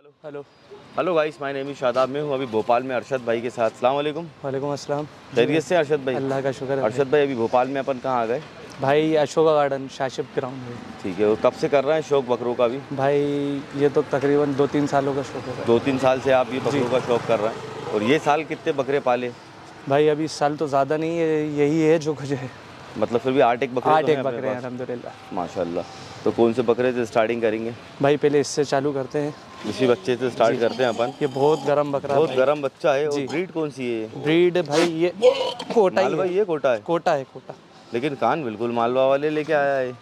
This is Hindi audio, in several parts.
Hello hello hello guys my name is Shadab मैं हूँ अभी भोपाल में अरशद भाई के साथ। सलाम वालेकुम। वालेकुम अस्सलाम। खैरियत से अरशद भाई? अल्लाह का शुक्र है। अरशद भाई अभी भोपाल में अपन कहाँ आ गए? भाई अशोका गार्डन शाशिप ग्राउंड है ठीक है और कब से कर रहे हैं शौक बकरों का भी भाई ये तो तकरीबन दो तीन सालों का शौक है। दो तीन साल से आप ये बकरों का शौक कर रहे हैं। और ये साल कितने बकरे पाले? भाई अभी इस साल तो ज़्यादा नहीं है यही है जो कुछ है। मतलब फिर भी आठ एक बकरे आठ तो एक बकरे हैं अलहमदिल्ला माशाल्लाह। तो कौन से बकरे से स्टार्टिंग करेंगे? भाई पहले इससे चालू करते हैं। इसी बच्चे से स्टार्ट करते हैं अपन। ये बहुत गर्म बकरा बहुत गर्म बच्चा है। और ब्रीड कौन सी है ब्रीड भाई ये कोटा ही मालवा ये कोटा है? कोटा है कोटा। लेकिन कान बिल्कुल मालवा वाले लेके आया है।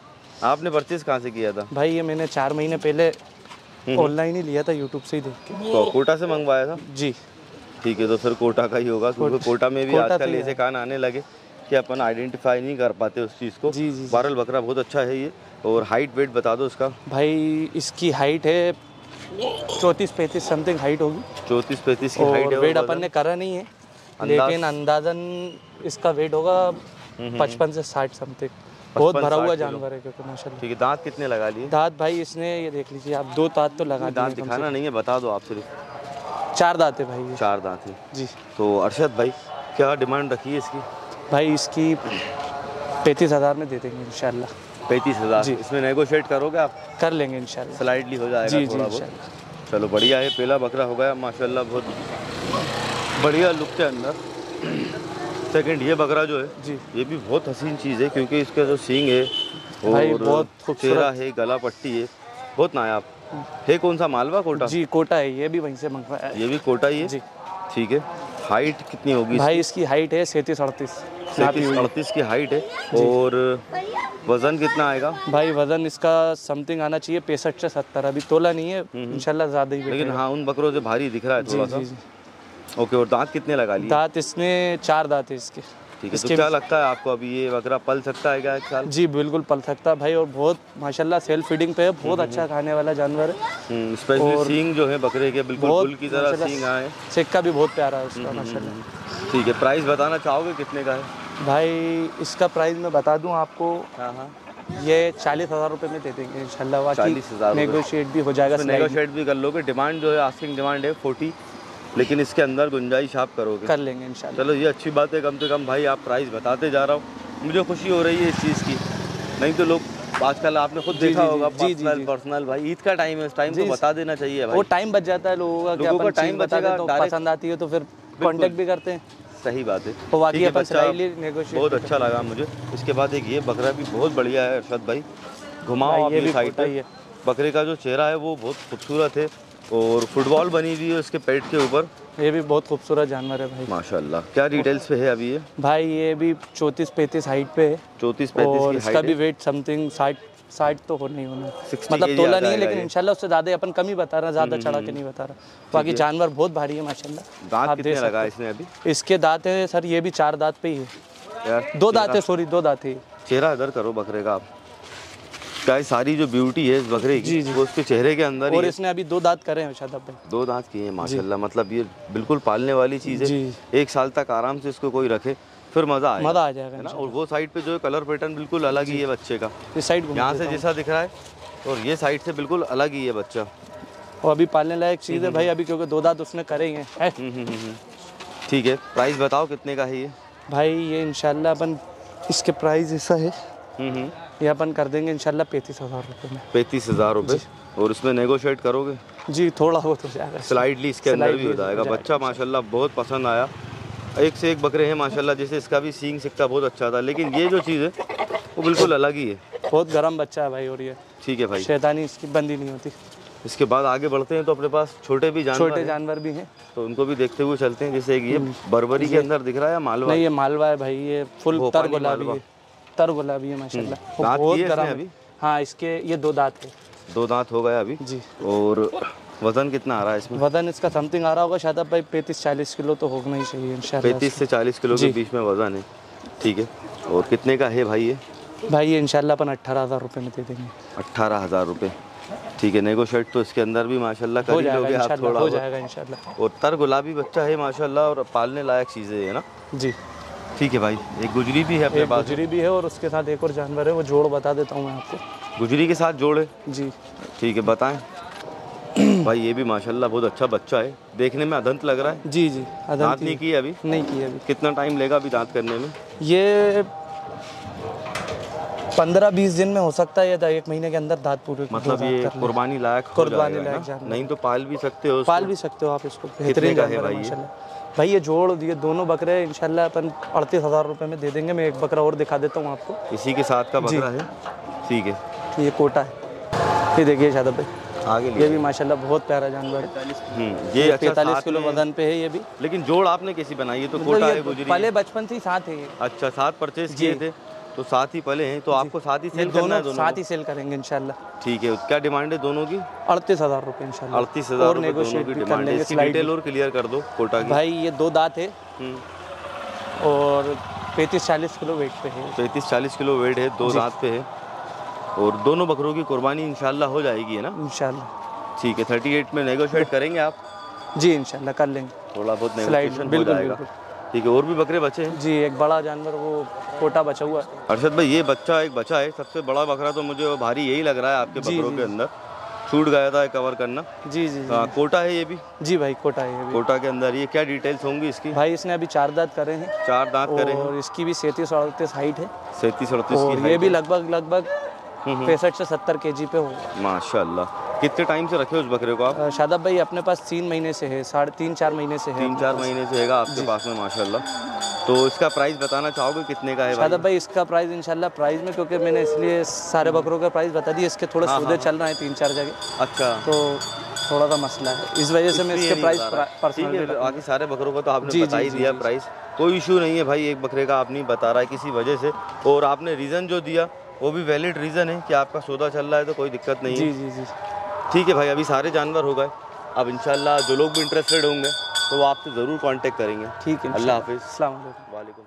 आपने परचेज कहाँ से किया था? भाई ये मैंने चार महीने पहले ऑनलाइन ही लिया था यूट्यूब से ही देख के। तो कोटा से मंगवाया था? जी। ठीक है तो फिर कोटा का ही होगा क्योंकि कोटा में भी आजकल ऐसे कान आने लगे कि अपन आइडेंटिफाई नहीं कर पाते उस चीज़ को। जी, जी। बहरल बकरा बहुत अच्छा है ये। और हाइट वेट बता दो उसका। भाई इसकी हाइट है चौंतीस पैंतीस समथिंग हाइट होगी। चौंतीस पैंतीस की हाइट है वेट अपन ने करा नहीं है लेकिन अंदाजन इसका वेट होगा पचपन से साठ समथिंग बहुत भरा हुआ जानवर है क्योंकि माशाल्लाह। ठीक है दांत कितने लगा लिए? दांत भाई इसने ये देख लीजिए आप दो दांत तो लगा दांत दिखाना नहीं है बता दो आप सिर्फ़। चार दांत है भाई चार दांत है। जी। तो अरशद भाई क्या डिमांड रखी है इसकी? भाई इसकी पैंतीस हज़ार में दे देंगे इंशाल्लाह। पैंतीस हज़ार। इसमें नेगोशिएट करोगे आप? कर लेंगे इंशाल्लाह। स्लाइडली हो जाएगा जी जी बहुत। चलो बढ़िया है पहला बकरा हो गया माशाल्लाह बहुत बढ़िया लुक के अंदर। सेकंड ये बकरा जो है जी। ये भी बहुत हसीन चीज़ है क्योंकि इसका जो सींग है भाई, और बहुत चेहरा है गला पट्टी है बहुत नायाब है कौन सा मालवा कोटा? जी कोटा है ये भी वहीं से मंगवाया ये भी कोटा ही है? जी। ठीक है। हाइट कितनी होगी भाई इसकी? हाइट है सैंतीस अड़तीस। सैंतीस अड़तीस की हाइट है और वज़न कितना आएगा? भाई वज़न इसका समथिंग आना चाहिए पैंसठ से सत्तर। अभी तोला नहीं है हम्म, इंशाल्लाह ज़्यादा ही लेकिन हाँ उन बकरों से भारी दिख रहा है थोड़ा जी सा। जी। ओके और दांत कितने लगा लिए? दांत इसने चार दांत है इसके। ठीक है तो क्या लगता है आपको अभी ये बकरा पल सकता है क्या एक साल? जी बिल्कुल पल सकता है भाई और बहुत माशाल्लाह सेल्फ फीडिंग पे है बहुत अच्छा खाने वाला जानवर है। स्पेशली सींग जो है बकरे के बिल्कुल फुल की तरह सींग आए। सिक्का भी बहुत प्यारा है हम्म, उसका माशाल्लाह। ठीक है प्राइस बताना चाहोगे कितने का है? भाई इसका प्राइस मैं बता दूँ आपको। हाँ हाँ। ये चालीस हज़ार रुपये में दे देंगे इंशाल्लाह। बाकी 40,000 रुपए। नेगोशिएट भी हो जाएगा नेगोशिएट भी कर लोगे। डिमांड जो है आस्किंग डिमांड है फोर्टी लेकिन इसके अंदर गुंजाइश आप करोगे। कर लेंगे इंशाल्लाह। चलो ये अच्छी बात है कम से कम भाई आप प्राइस बताते जा रहा हूँ। मुझे खुशी हो रही है इस चीज़ की। नहीं तो लोग आजकल आपने खुद देखा जी, होगा जी, जी, पर्सनल जी। पर्सनल भाई। ईद का टाइम है उस टाइम तो बता देना चाहिए भाई। वो टाइम बच जाता है लोगों का कि लोगों अपन का time चीज़ बचेगा, तो direct- पसंद आती है तो फिर कांटेक्ट भी करते हैं। सही बात है। तो अपन बहुत अच्छा लगा मुझे। इसके बाद एक ये बकरा भी बहुत बढ़िया है अरशद भाई। घुमाओ ये भी साइड है। बकरे का जो चेहरा है वो बहुत खूबसूरत है। और फुटबॉल बनी हुई है उसके पेट के ऊपर? ये भी बहुत खूबसूरत जानवर है भाई। माशाल्लाह। क्या डिटेल्स पे है अभी ये? भाई ये भी चौंतीस पैंतीस हाइट पे है। चौंतीस और इसका भी वेट समथिंग साठ साठ तो हो नहीं होना मतलब तोला नहीं है लेकिन। इंशाल्लाह उससे ज़्यादा अपन कम ही बता रहा ज़्यादा चढ़ा के नहीं बता रहा। बाकी जानवर बहुत भारी है माशाल्लाह। दांत कितने लगा इसने अभी? इसके दांत है सर ये भी चार दांत पे ही है। दो दांत है सॉरी दो दांत है। चेहरा इधर करो बकरे का आप। क्या सारी जो ब्यूटी है इस बकरे की जी, जी। वो उसके चेहरे के अंदर ही और। इसने अभी दो दांत करे हैं शादाब भाई। दो दांत की है माशाल्लाह मतलब ये बिल्कुल पालने वाली चीज़ है। एक साल तक आराम से इसको कोई रखे फिर मज़ा आए मज़ा आ जाएगा ना? और वो साइड पे जो है कलर पैटर्न बिल्कुल अलग ही है बच्चे का। इस साइड यहाँ से जैसा दिख रहा है और ये साइड से बिल्कुल अलग ही है बच्चा। और अभी पालने लायक चीज़ है भाई अभी क्योंकि दो दांत उसने करे है? हम्म, हम्म, हम्म, हम्म। ठीक है प्राइस बताओ कितने का है ये? भाई ये इंशाल्लाह अपन इसके प्राइस ऐसा है। हम्म, हम्म। ये अपन कर देंगे इंशाल्लाह पैंतीस हज़ार रुपये में। पैंतीस हज़ार रुपये और इसमें नेगोशिएट करोगे? जी थोड़ा बहुत हो जाएगा। स्लाइडली इसके अंदर भी हो जाएगा। जाएगा, बच्चा माशाल्लाह बहुत पसंद आया। एक से एक बकरे हैं माशाल्लाह जैसे इसका भी सींग सिक्का बहुत अच्छा था। लेकिन ये जो चीज़ है वो बिल्कुल अलग ही है। बहुत गर्म बच्चा है भाई और ये। ठीक है भाई। शैतानी इसकी बंदी नहीं होती। इसके बाद आगे बढ़ते हैं तो अपने पास छोटे भी जानवर छोटे जानवर भी हैं। तो उनको भी देखते हुए चलते हैं। जैसे एक ये बरबरी के अंदर दिख रहा है मालवा? नहीं ये मालवा है भाई ये फुल तर गुलाबी है। तर गुलाबी है माशाल्लाह। बहुत किए इसने गर्म। अभी? हाँ इसके ये दो दांत है। दो दांत हो गया अभी? जी। और वज़न कितना आ रहा है इसमें? वज़न इसका समथिंग आ रहा होगा शायद भाई पैंतीस चालीस किलो तो होना ही चाहिए पैंतीस से चालीस किलो के बीच में वज़न है। ठीक है। और कितने का है भाई ये? भाई ये इंशाल्लाह अपन अट्ठारह हज़ार रुपये में दे देंगे। अट्ठारह हज़ार रुपये ठीक है नेगोशिएट तो इसके अंदर भी माशाल्लाह कर लोगे आप थोड़ा हो जाएगा इंशाल्लाह। और तर गुलाबी बच्चा है माशाल्लाह और पालने लायक चीज़ें है ना? जी। ठीक है भाई एक गुजरी भी है अपने एक पास। गुजरी भी है और उसके साथ एक और जानवर है वो जोड़ बता देता हूँ मैं आपको। गुजरी के साथ जोड़ है? जी। ठीक है बताएँ। भाई ये भी माशाल्लाह बहुत अच्छा बच्चा है। देखने में अदंत लग रहा है। जी जी दांत अदंत नहीं किया अभी? नहीं की अभी। कितना टाइम लेगा अभी दांत करने में? ये पंद्रह बीस दिन में हो सकता है या एक महीने के अंदर दांत पूरे मतलब ये कुर्बानी लायक कुर्बानी लायक नहीं तो पाल भी सकते हो पाल भी सकते हो आप इसको बेहतरीन का है भाई भाई ये जोड़ ये दोनों बकरे इंशाल्लाह अपन अड़तीस हज़ार रुपये में दे देंगे। मैं एक बकरा और दिखा देता हूँ आपको। इसी के साथ का बकरा है? ठीक है। ये कोटा है। ये देखिए शादब भाई। आगे ये भी माशाल्लाह बहुत प्यारा जानवर है। हम्म, ये अच्छा पैंतालीस किलो वज़न पे है ये भी। लेकिन जोड़ आपने कैसी बनाई? है तो मतलब कोटा है गुजरी पहले बचपन से ही साथ है अच्छा साथ परचेज किए थे? तो साथ ही पले हैं तो आपको साथ ही सेल दोनों दोनों साथ ही सेल करेंगे इंशाल्लाह। ठीक है क्या डिमांड है दोनों की? अड़तीस हज़ार रुपये इंशाल्लाह। अड़तीस हज़ार और नेगोशिएट डिमांड है। इसकी डिटेल और क्लियर कर दो कोटा की। भाई ये दो दांत है। हम्म। और पैंतीस चालीस किलो वेट पे है। पैंतीस चालीस किलो वेट है दो दांत पे है। और दोनों बकरों की कुर्बानी इंशाल्लाह हो जाएगी है ना? इंशाल्लाह। ठीक है थर्टी एट में नेगोशिएट करेंगे आप? जी इंशाल्लाह कर लेंगे। थोड़ा बहुत नेगोशिएशन हो जाएगा। ठीक है और भी बकरे बचे हैं? जी एक बड़ा जानवर वो कोटा बचा हुआ है। अरशद भाई ये बच्चा एक बचा है सबसे बड़ा बकरा तो मुझे भारी यही लग रहा है आपके बकरों के अंदर। छूट गया था कवर करना। जी जी जी। हाँ, कोटा है ये भी? जी भाई कोटा है ये भी। कोटा के अंदर ये क्या डिटेल्स होंगी इसकी? भाई इसने अभी चार दांत करे हैं। चार दांत करे हैं। और इसकी भी सैंतीस अड़तीस हाइट है। सैंतीस अड़तीस ये भी लगभग लगभग हम्म, पैंसठ से सत्तर के जी पे होगा। माशाल्लाह। कितने टाइम से रखे उस बकरे को आप? शादाब भाई अपने पास तीन महीने से है साढ़े तीन चार महीने से है तीन चार महीने से हैगा आपके पास में माशाल्लाह। तो इसका प्राइस बताना चाहोगे कितने का है भाई? शादाब भाई इसका प्राइस इंशाल्लाह प्राइस में क्योंकि मैंने इसलिए सारे बकरों का प्राइस बता दिया इसके थोड़े हाँ, सौदे चल रहे हैं तीन चार जगह। अच्छा। तो थोड़ा सा मसला है। इस वजह से मैं इसके प्राइस ठीक है बाकी सारे बकरों का तो आपने जी, बता ही दिया प्राइस कोई इशू नहीं है भाई एक बकरे का आप नहीं बता रहा है किसी वजह से। और आपने रीज़न जो दिया वो भी वैलिड रीज़न है कि आपका सौदा चल रहा है तो कोई दिक्कत नहीं है। जी जी जी। ठीक है भाई अभी सारे जानवर हो गए। अब इंशाल्लाह जो लोग भी इंटरेस्टेड होंगे तो वो आपसे ज़रूर कांटेक्ट करेंगे। ठीक है अल्लाह हाफिज़। वालेकुम